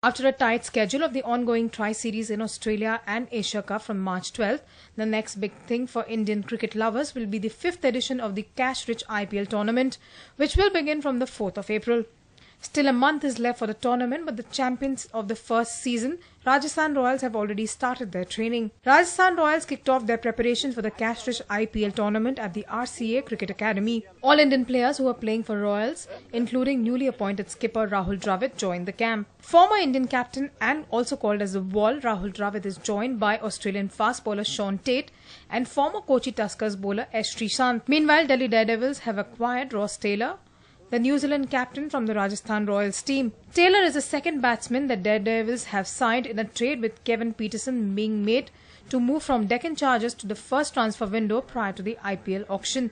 After a tight schedule of the ongoing Tri-Series in Australia and Asia Cup from March 12th, the next big thing for Indian cricket lovers will be the fifth edition of the cash-rich IPL tournament, which will begin from the 4th of April. Still a month is left for the tournament, but the champions of the first season, Rajasthan Royals, have already started their training. Rajasthan Royals kicked off their preparations for the cash-rich IPL tournament at the RCA Cricket Academy. All Indian players who are playing for Royals, including newly appointed skipper Rahul Dravid, joined the camp. Former Indian captain and also called as the Wall, Rahul Dravid is joined by Australian fast bowler Shaun Tait and former Kochi Tuskers bowler S. Sreesanth. Meanwhile, Delhi Daredevils have acquired Ross Taylor, the New Zealand captain from the Rajasthan Royals team. Taylor is the second batsman that Daredevils have signed in a trade with Kevin Pietersen being made to move from Deccan Chargers to the first transfer window prior to the IPL auction.